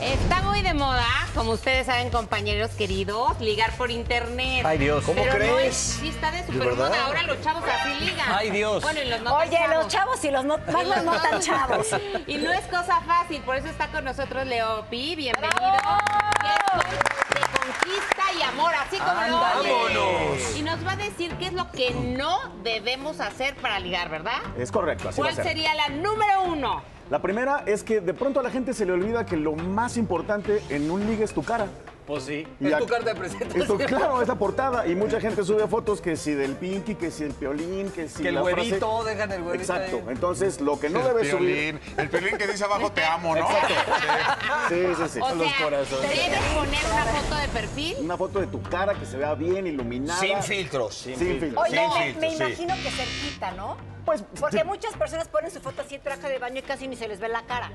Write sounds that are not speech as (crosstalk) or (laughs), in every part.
Está muy de moda, como ustedes saben, compañeros queridos, ligar por internet. Ay, Dios, ¿cómo Pero no crees? es- sí, está de ¿De super moda. Ahora los chavos así ligan. Ay, Dios. Bueno, y los no Oye, los chavos y los no, más los no tan (laughs) chavos. Y no es cosa fácil, por eso está con nosotros Leo Pi, bienvenido es coach de conquista y amor, así como lo Ándale. oyes. Vámonos. Y nos va a decir qué es lo que no debemos hacer para ligar, ¿verdad? Es correcto, así va a ¿Cuál ser. sería la número uno? La primera es que de pronto a la gente se le olvida que lo más importante en un ligue es tu cara. Pues sí. Y es tu carta de presentación. Esto, claro, es la portada. Y mucha gente sube fotos que si del Pinky, que si el piolín, que si Que el la frase- huevito, dejan el huevito Exacto. ahí. Entonces, lo que no el debes subir. piolín. El piolín que dice abajo te amo, ¿no? Sí, sí, sí. O los sea, corazones. debes poner una foto de perfil. Una foto de tu cara que se vea bien iluminada. Sin filtros. Sin filtros. Oye, Sí, me, sí, me sí. imagino que cerquita, ¿no? Pues, Porque muchas personas ponen su foto así en traje de baño y casi ni se les ve la cara.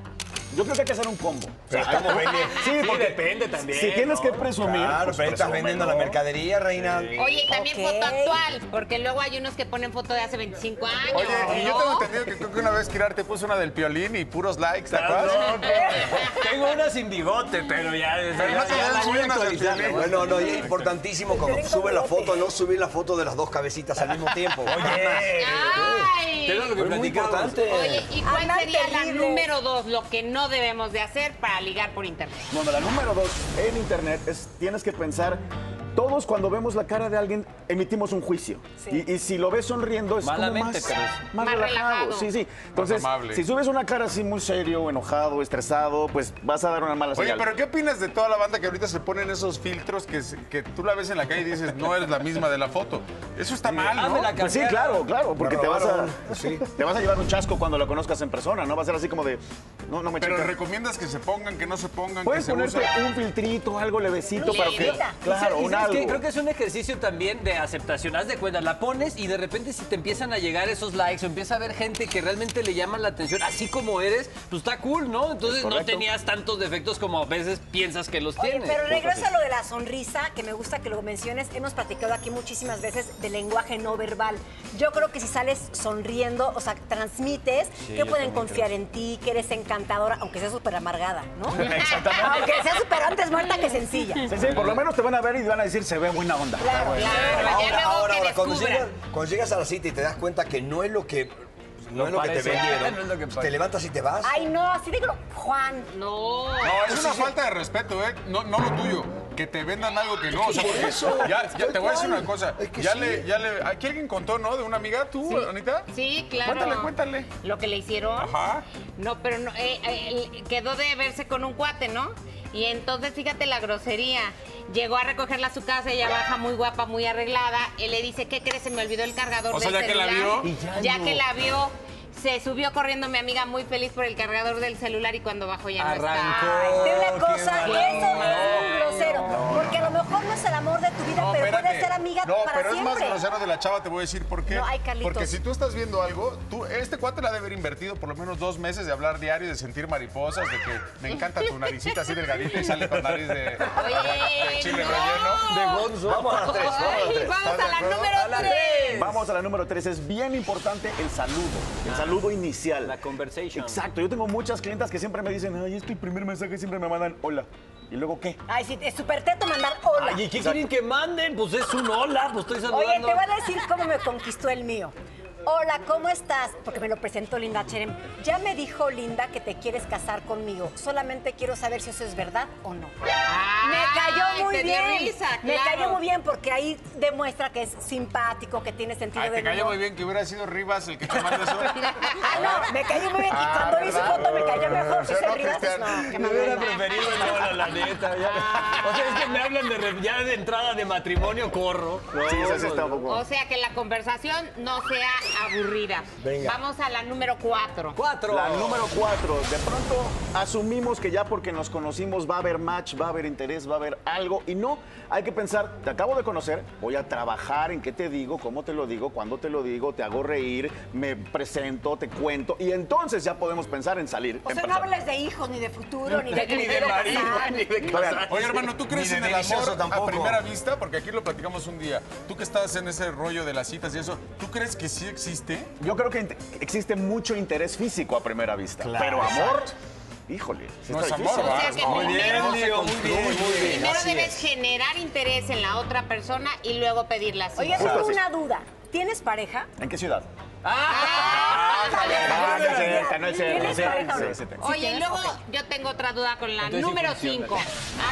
Yo creo que hay que hacer un combo. Pero estamos vendiendo. Sí, Sí, porque depende también. si tienes ¿no? que presumir. Claro, pues pero estás vendiendo la mercadería, reina. Oye, y también Ok. foto actual, porque luego hay unos que ponen foto de hace 25 años. Oye, y yo ¿no? tengo entendido que creo que una vez Kirar te puso una del piolín y puros likes, ¿te acuerdas? Tengo una sin bigote, pero ya. Pero ya- no te ya voy a unas del actualizar. Piolín. Bueno, no, y es importantísimo cuando sube la foto, no subir la foto de las dos cabecitas al mismo tiempo. ¡Ay! Pero es lo que Es muy importante. Oye, ¿y cuál sería la número dos, lo que no debemos de hacer para ligar por internet? Bueno, la número dos en internet es tienes que pensar. Todos cuando vemos la cara de alguien emitimos un juicio. Sí. Y, y si lo ves sonriendo es Malamente, como pero más, es- más Más relajado. relajado. Sí, sí. Entonces, si subes una cara así muy serio, enojado, estresado, pues vas a dar una mala Oye, señal. pero ¿qué opinas de toda la banda que ahorita se ponen esos filtros que, que tú la ves en la calle y dices, no eres la misma de la foto? Eso está mal, Hazme ¿no? la Pues sí, claro, claro, porque Me te vas, a, robaron. Sí. te vas a llevar un chasco cuando lo conozcas en persona, ¿no? Va a ser así como de, no, no me Pero recomiendas que se pongan, que no se pongan, que Puedes se ponerte un filtrito, algo levecito para que... Claro, Y algo. Creo que es un ejercicio también de aceptación. Haz de cuenta, la pones y de repente si te empiezan a llegar esos likes o empieza a ver gente que realmente le llaman la atención, así como eres, pues está cool, ¿no? Entonces no tenías tantos defectos como a veces piensas que los Oye, tienes. pero regreso a lo de la sonrisa, que me gusta que lo menciones. Hemos platicado aquí muchísimas veces del lenguaje no verbal. Yo creo que si sales sonriendo, o sea, transmites que pueden confiar en ti, que eres encantadora, aunque sea súper amargada, ¿no? (laughs) Exactamente. Aunque sea súper antes muerta que sencilla. Sí, sí, por lo menos te van a ver y van a decir, se ve buena onda. Claro, ya Ahora, ahora, cuando llegas, cuando llegas a la cita y te das cuenta que no es lo que, no No es lo que te vendieron, No es lo que te levantas y te vas. Ay, no, así digo, Juan. No. No, es una falta de respeto, ¿eh? No, no lo tuyo. Que te vendan algo que no. O sea, Por porque eso, ya, te voy a decir una cosa. Es que ya sí. le, ya le. Aquí alguien contó, ¿no? De una amiga, tú, Anita. Sí, claro. Cuéntale, cuéntale. Lo que le hicieron. Ajá. No, pero no, eh, eh, quedó de verse con un cuate, ¿no? Y entonces, fíjate la grosería. Llegó a recogerla a su casa, ella baja muy guapa, muy arreglada. Él le dice, ¿qué crees? Se me olvidó el cargador O sea, del ya que la celular". vio. Y ya Ya no. que la vio, se subió corriendo mi amiga muy feliz por el cargador del celular y cuando bajó ya no Arrancó. está. De una cosa, eso es un grosero. Porque a lo mejor no es el amor de tu vida, No, pero espérate. puede ser amiga No, para pero siempre. es más grosero de la chava, te voy a decir por qué. No, ay, Carlitos. Porque si tú estás viendo algo, tú, este cuate la debe haber invertido por lo menos dos meses de hablar diario, de sentir mariposas, de que me encanta tu naricita así delgadita y sale con nariz de, de chile no. relleno. De Gonzo. Vamos a las tres, vamos a las Ay, tres. vamos ¿Estás de a la acuerdo? número A la tres. tres. Vamos a la número tres. Es bien importante el saludo. El saludo inicial. La conversation. Exacto. Yo tengo muchas clientas que siempre me dicen, ay, es que el primer mensaje siempre me mandan hola. ¿Y luego qué? Ay, sí, es súper teto mandar hola. Ay, ¿y qué quieren que manden? Pues es un hola, pues estoy saludando. Oye, te voy a decir cómo me conquistó el mío. Hola, ¿cómo estás? Porque me lo presentó Linda Cherem. Ya me dijo Linda que te quieres casar conmigo. Solamente quiero saber si eso es verdad o no. me cayó muy te dio bien. risa, Me claro. cayó muy bien porque ahí demuestra que es simpático, que tiene sentido Ay, del te cayó muy bien que hubiera sido Rivas el que mandó eso. (laughs) Ah, no, me cayó muy bien. Y Ah, cuando vi su foto me cayó mejor. Si no, Rivas, Cristian. no, que Me me hubiera preferido hola, la neta. ya. O sea, es que me hablan de ya de entrada de matrimonio, corro. Sí, eso sí está un poco... O sea, que la conversación no sea aburrida. Venga. Vamos a la número cuatro. Cuatro. La número cuatro, de pronto asumimos que ya porque nos conocimos va a haber match, va a haber interés, va a haber algo y no, hay que pensar, te acabo de conocer, voy a trabajar en qué te digo, cómo te lo digo, cuándo te lo digo, te hago reír, me presento, te cuento y entonces ya podemos pensar en salir. O en sea, no hables de hijos, ni de futuro, ni de Ni de marido, ni de. Oye, hermano, ¿tú crees en el amor tampoco. a primera vista? Porque aquí lo platicamos un día. Tú que estás en ese rollo de las citas y eso, ¿tú crees que sí existe? Yo creo que existe mucho interés físico a primera vista, pero amor, híjole, sí No es amor, O sea que Muy bien, primero, Leo, muy bien, muy bien. primero así debes es. generar interés en la otra persona y luego pedirla así. Oye, tengo una duda. ¿Tienes pareja? ¿En qué ciudad? Ah, no es cierto, no es cierto. Oye, y luego yo tengo otra duda con la número funciona. 5.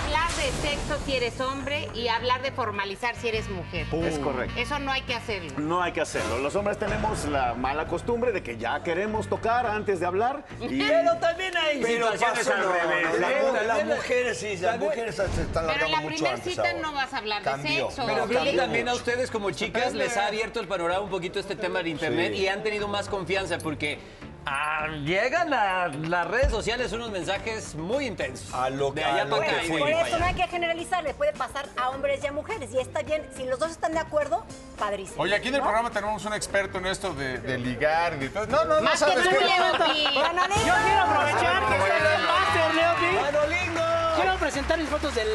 Hablar de sexo si eres hombre y hablar de formalizar si eres mujer. Es correcto. Eso no hay que hacerlo. No hay que hacerlo. Los hombres tenemos la mala costumbre de que ya queremos tocar antes de hablar (laughs) y Pero también hay Pero situaciones al no, revés. La- las mujeres sí, las mujeres se están Pero en largando la mucho primera cita ahora. no vas a hablar Cambió. de sexo. Pero creo que también a ustedes como chicas les ha abierto el panorama un poquito este tema de internet Sí. y han tenido más confianza porque ah, llegan a las redes sociales unos mensajes muy intensos. A lo- de a allá lo para que acá de. Por eso no hay que generalizar, le puede pasar a hombres y a mujeres. Y está bien, si los dos están de acuerdo, padrísimo. Oye, aquí en el ¿no? programa tenemos un experto en esto de, de ligar y de todo. No, no, no Más que sabes. Leopi. Manolito. Yo quiero aprovechar que estás en Master, Leopi. ¡Manolingo! Quiero presentar mis fotos del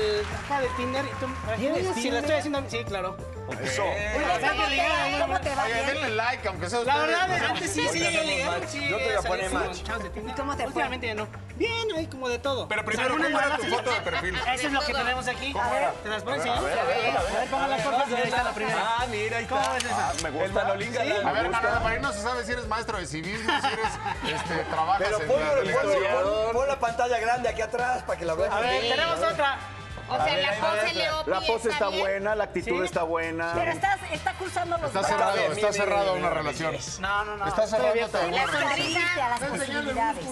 acá de Tinder y tú ¿Tienes si Tinder? la estoy haciendo, sí, claro. Eso. Oye, O sea, ¿cómo te ligar, va? ¿no? ¿Cómo te va Oye, bien? denle like, aunque sea La ustedes. verdad, antes sí, sí, yo ligar, sí. Yo te voy a salí poner así con match. chavos de Tinder. ¿Y cómo te fue? Últimamente ya no. Bien, hay como de todo. Pero primero, ¿cómo era tu foto de perfil? Eso es lo que tenemos aquí. ¿Te las enseñar? A ver, póngala por favor. Ahí está la primera. Ah, mira, ahí ¿Cómo está. ves esa? me gusta. El Manolinga. Sí. A ver, Manolo, para ir no se sabe si eres maestro de civismo, si eres, este, trabajas Pero en la ponlo- delegación. pon, pon la pantalla grande aquí atrás para que la vean. A ver, tenemos otra. O sea, la pose Leopi La pose está bien. buena, la actitud Sí. está buena. Pero estás, está cruzando los Está cerrado, bien, está bien, cerrado bien, una relación. No, no, no. Está cerrado. La sonrisa. las posibilidades.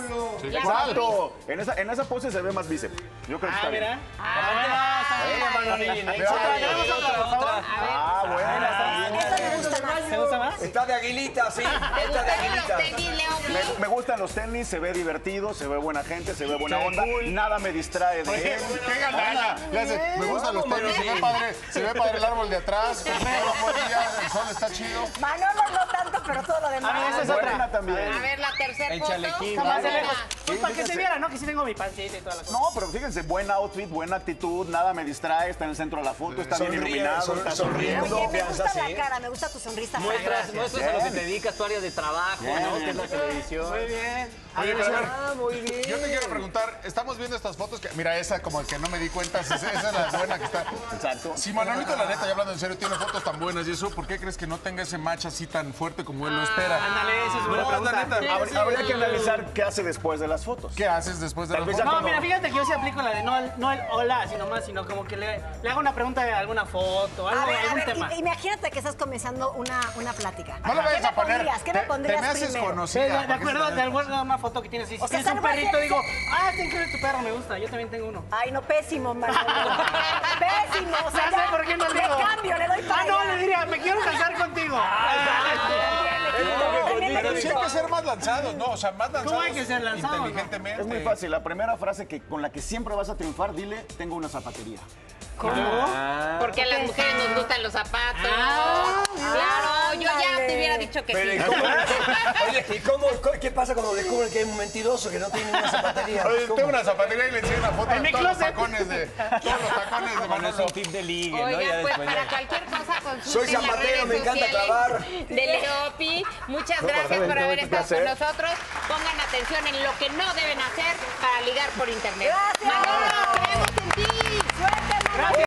Exacto. En esa, en esa pose se ve más bíceps. Yo creo que Ah, está bien. mira. Ah, está bien. Manolín, ahí Está de aguilita, sí. ¿Te Está de aguilita. Me, me gustan los tenis, se ve divertido, se ve buena gente, se ve buena onda. Nada me distrae de él. ¡Qué galana! Le hace, me gustan los tenis, se ve padre, (laughs) se ve padre el árbol de atrás, el sol está chido. Manolo no pero todo lo demás. A ver, esa es Buena otra. también. A ver, la tercera El foto. chalequín. Pues para que se viera, ¿no? Que sí tengo mi pancita y toda la cosa. No, pero fíjense, buen outfit, buena actitud, nada me distrae, está en el centro de la foto, está bien iluminado, está sonriendo. Oye, me gusta sí. la cara, me gusta tu sonrisa. Muestras, muestras a lo que te dedicas, tu área de trabajo, ¿no? Que es la televisión. Muy bien. Oye, Ah, muy bien. yo te quiero preguntar, estamos viendo estas fotos que, mira, esa como que no me di cuenta, esa, esa es la buena que está. Exacto. Si Manolito, la neta, ya hablando en serio, tiene fotos tan buenas y eso, ¿por qué crees que no tenga ese match así tan fuerte como él lo espera? Ándale, esa es buena No, pregunta. Habría, habría que analizar qué hace después de las fotos. ¿qué haces después de Tal las fotos? No, cuando- mira, fíjate que yo sí aplico la de no, el- no el hola, sino más, sino como que le, le hago una pregunta de alguna foto, algo, A ver, a algún ver, tema. i- imagínate que estás comenzando una, una plática. No lo ¿Qué vayas me a poner. pondrías? ¿Qué te, me pondrías te me haces primero? Conocida. de, de acuerdo, de acuerdo a una foto que tienes. Si O sea, tienes un perrito, digo, ah, está increíble tu perro, me gusta. Yo también tengo uno. Ay, no, pésimo, Manolo. (laughs) pésimo. O sea, Ya por qué no le digo. cambio, le doy para Ah, no, le diría, me quiero casar contigo. Pero sí hay que ser más lanzados, ¿no? O sea, más lanzados. ¿Cómo hay que ser lanzado, no? Inteligentemente. Es muy fácil. La primera frase que, con la que siempre vas a triunfar, dile, tengo una zapatería. Porque a las mujeres nos gustan los zapatos. Ah, claro, yo ya te hubiera dicho que Pero, ¿y sí. cómo- (laughs) Oye, ¿y cómo, qué pasa cuando descubren que hay un mentiroso que no tiene una zapatería? Oye, ¿Cómo? tengo una zapatería y le enseñé una foto En mi de todos los closet. tacones de todos los tacones de Bueno, es un tip de ligue, ¿no? Ya Oigan, pues después para ya. cualquier cosa Soy zapatero, me encanta clavar. de Leopi. Muchas gracias por haber estado con nosotros. Pongan atención en lo que no deben hacer para ligar por internet. Gracias. Manolo, creemos en ti. Suerte, Manolo.